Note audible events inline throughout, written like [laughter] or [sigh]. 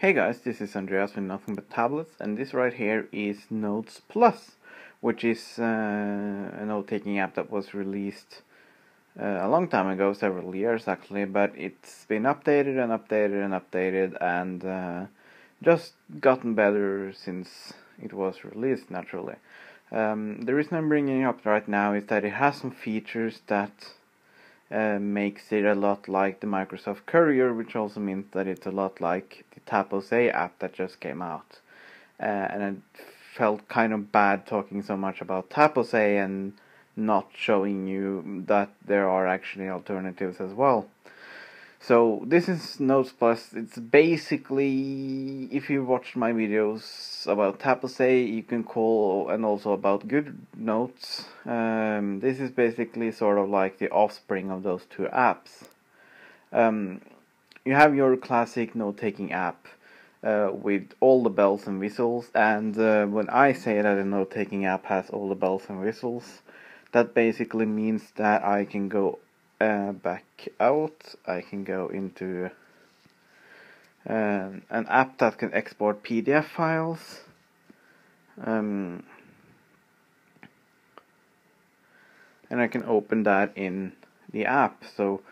Hey guys, this is Andreas with Nothing But Tablets, and this right here is Notes Plus, which is uh, a note-taking app that was released uh, a long time ago, several years actually, but it's been updated and updated and updated, and uh, just gotten better since it was released, naturally. Um, the reason I'm bringing it up right now is that it has some features that uh, makes it a lot like the Microsoft Courier, which also means that it's a lot like the Tapose app that just came out. Uh, and I felt kind of bad talking so much about Tapose and not showing you that there are actually alternatives as well. So this is Notes Plus. It's basically if you watched my videos about Tapose, you can call and also about Good Notes. Um, this is basically sort of like the offspring of those two apps. Um, you have your classic note-taking app uh, with all the bells and whistles, and uh, when I say that a note-taking app has all the bells and whistles, that basically means that I can go uh, back out, I can go into um, an app that can export PDF files. Um, and I can open that in the app. So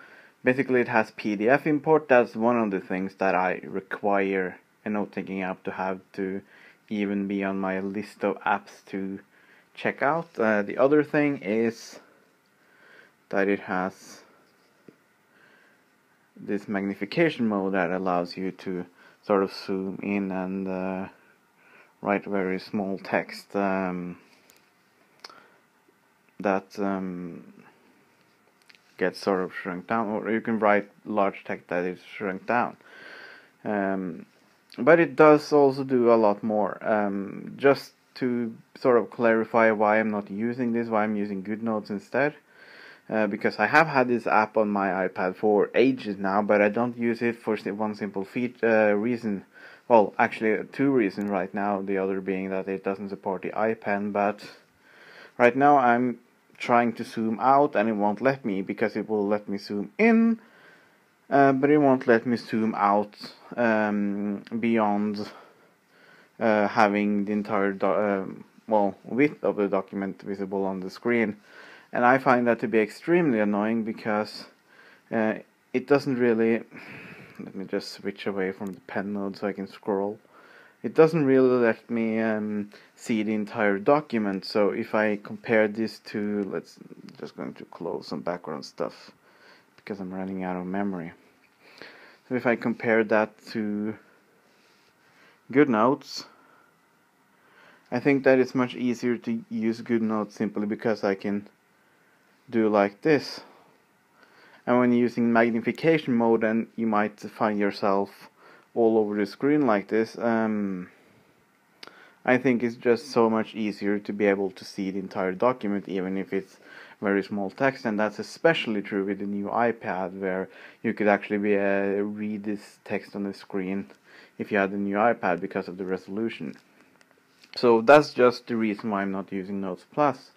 basically, it has PDF import. That's one of the things that I require a note taking app to have to even be on my list of apps to check out. Uh, the other thing is that it has this magnification mode that allows you to sort of zoom in and uh, write very small text um, that um, gets sort of shrunk down, or you can write large text that is shrunk down. Um, but it does also do a lot more. Um, just to sort of clarify why I'm not using this, why I'm using GoodNotes instead. Uh, because I have had this app on my iPad for ages now, but I don't use it for one simple feat, uh, reason. Well, actually, two reasons right now. The other being that it doesn't support the iPen, but right now I'm trying to zoom out and it won't let me because it will let me zoom in, uh, but it won't let me zoom out um, beyond uh, having the entire um, well width of the document visible on the screen and I find that to be extremely annoying because uh, it doesn't really let me just switch away from the pen mode so I can scroll. It doesn't really let me um, see the entire document. So if I compare this to let's just going to close some background stuff because I'm running out of memory. So if I compare that to GoodNotes I think that it's much easier to use GoodNotes simply because I can do like this. And when using magnification mode, then you might find yourself all over the screen like this. Um, I think it's just so much easier to be able to see the entire document, even if it's very small text, and that's especially true with the new iPad, where you could actually be uh, read this text on the screen if you had the new iPad because of the resolution. So that's just the reason why I'm not using Notes Plus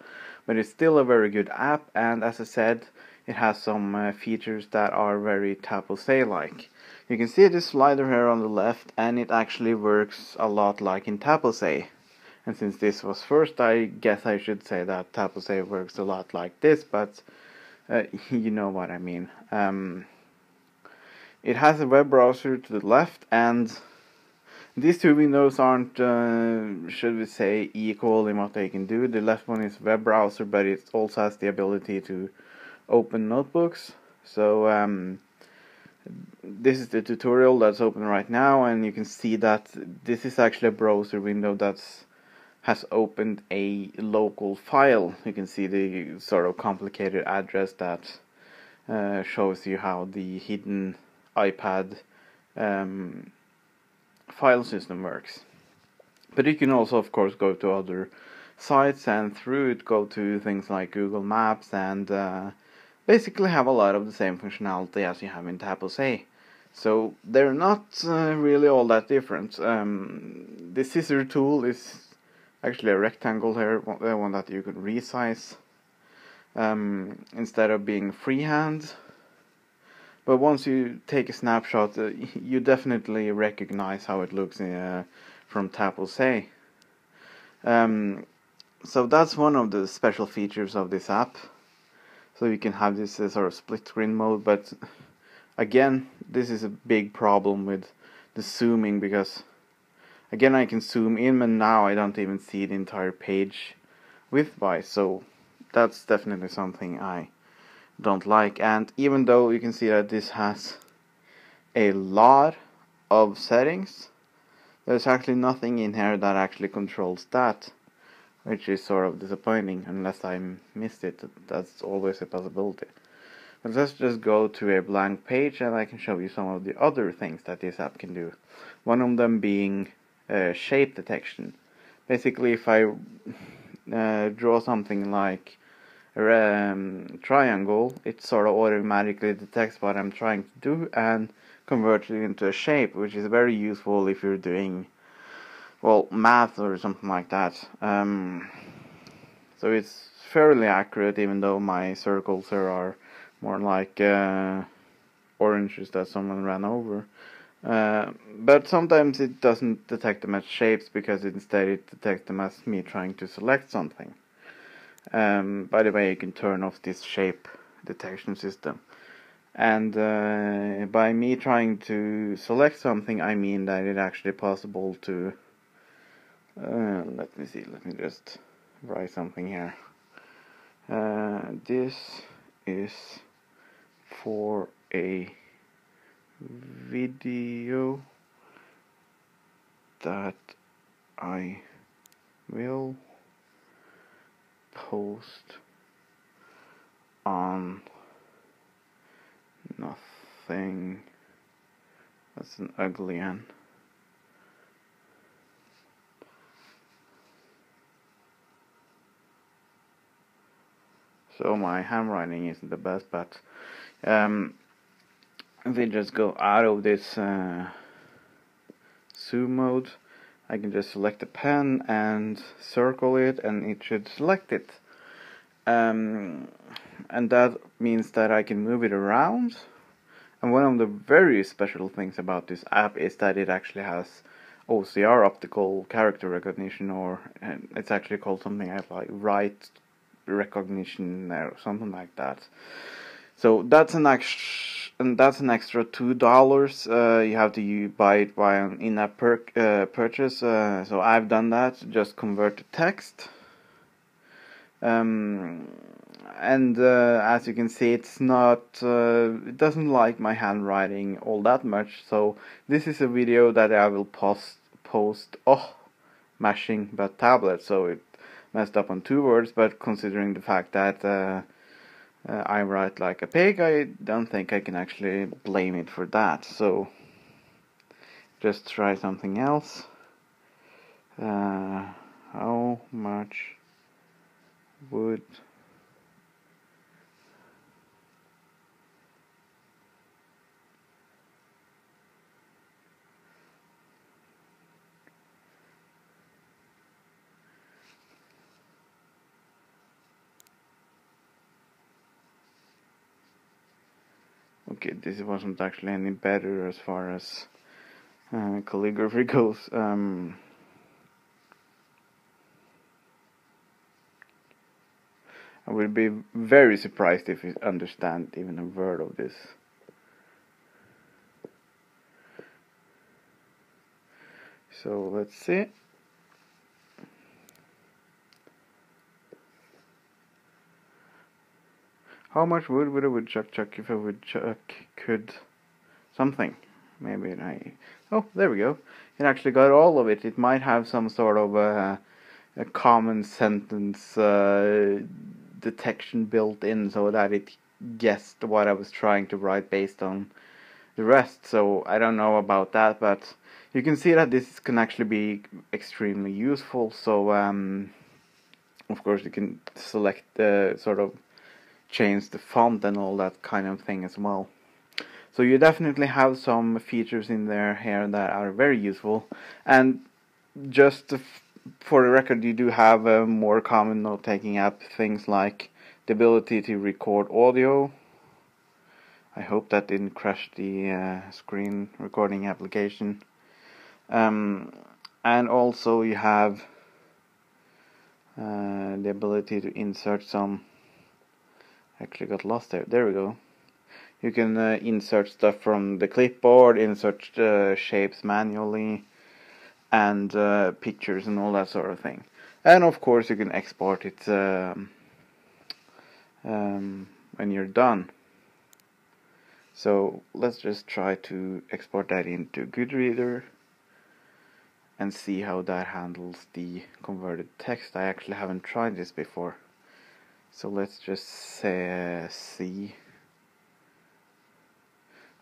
but it's still a very good app and as I said it has some uh, features that are very Tapose like. You can see this slider here on the left and it actually works a lot like in Tapose. And since this was first I guess I should say that Tapose works a lot like this but uh, [laughs] you know what I mean. Um, it has a web browser to the left and these two windows aren't, uh, should we say, equal in what they can do. The left one is web browser, but it also has the ability to open notebooks. So um, this is the tutorial that's open right now, and you can see that this is actually a browser window that's has opened a local file. You can see the sort of complicated address that uh, shows you how the hidden iPad um, file system works. But you can also, of course, go to other sites and through it go to things like Google Maps and uh, basically have a lot of the same functionality as you have in Tapose. So they're not uh, really all that different. Um, the scissor tool is actually a rectangle here, the one that you can resize um, instead of being freehand. But once you take a snapshot, uh, [laughs] you definitely recognize how it looks uh, from Tapose. Um, so that's one of the special features of this app. So you can have this uh, sort of split screen mode, but again, this is a big problem with the zooming because again I can zoom in and now I don't even see the entire page width-wise. So that's definitely something I don't like. And even though you can see that this has a lot of settings there's actually nothing in here that actually controls that which is sort of disappointing unless I missed it. That's always a possibility. But let's just go to a blank page and I can show you some of the other things that this app can do. One of them being uh, shape detection. Basically if I uh, draw something like um, triangle, it sort of automatically detects what I'm trying to do and converts it into a shape, which is very useful if you're doing, well, math or something like that. Um, so it's fairly accurate, even though my circles here are more like uh, oranges that someone ran over. Uh, but sometimes it doesn't detect them as shapes because instead it detects them as me trying to select something. Um, by the way, you can turn off this shape detection system. And uh, by me trying to select something, I mean that it's actually possible to. Uh, let me see, let me just write something here. Uh, this is for a video that I will post on nothing. That's an ugly N. So my handwriting isn't the best, but um, we just go out of this uh, zoom mode I can just select a pen and circle it and it should select it. Um, and that means that I can move it around. And one of the very special things about this app is that it actually has OCR, optical character recognition, or it's actually called something like write recognition or something like that. So that's an extra, and that's an extra two dollars. Uh, you have to buy it by an in-app uh, purchase. Uh, so I've done that. Just convert the text. Um, and uh, as you can see, it's not. Uh, it doesn't like my handwriting all that much. So this is a video that I will post. Post. Oh, mashing but tablet. So it messed up on two words. But considering the fact that uh, I write like a pig, I don't think I can actually blame it for that. So just try something else. Uh, how much would okay this wasn't actually any better as far as uh, calligraphy goes. Um, I would be very surprised if you understand even a word of this. So let's see How much wood would a woodchuck chuck if a woodchuck could something? Maybe I. Oh, there we go. It actually got all of it. It might have some sort of a, a common sentence uh, detection built in so that it guessed what I was trying to write based on the rest. So I don't know about that, but you can see that this can actually be extremely useful. So um, of course you can select the sort of change the font and all that kind of thing as well. So you definitely have some features in there here that are very useful. And just for the record, you do have a more common note-taking app, things like the ability to record audio, I hope that didn't crash the uh, screen recording application. Um, and also you have uh, the ability to insert some actually got lost there there we go you can uh, insert stuff from the clipboard insert uh, shapes manually and uh, pictures and all that sort of thing and of course you can export it um, um, when you're done so let's just try to export that into Goodreader and see how that handles the converted text. I actually haven't tried this before. So let's just say, uh, see.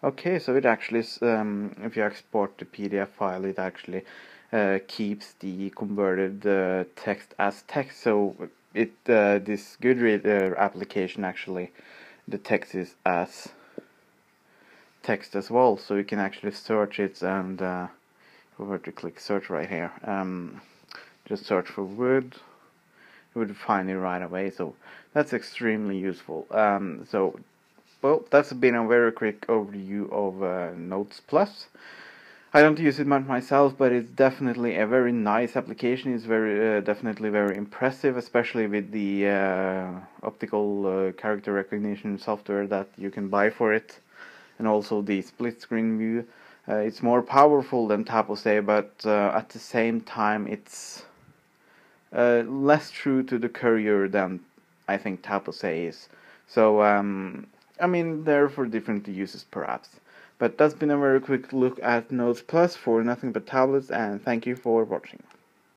Okay, so it actually, um, if you export the PDF file, it actually uh, keeps the converted uh, text as text. So it uh, this Goodreader application actually, the text is as text as well. So you can actually search it and uh, if we were to click search right here, um, just search for wood, would find it right away. So that's extremely useful. Um, so, well, that's been a very quick overview of uh, Notes Plus. I don't use it much myself, but it's definitely a very nice application. It's very uh, definitely very impressive, especially with the uh, optical uh, character recognition software that you can buy for it, and also the split screen view. Uh, it's more powerful than Tapose, but uh, at the same time, it's uh, less true to the courier than I think Tapose is. So, um, I mean, they're for different uses perhaps. But that's been a very quick look at Notes Plus for nothing but tablets, and thank you for watching.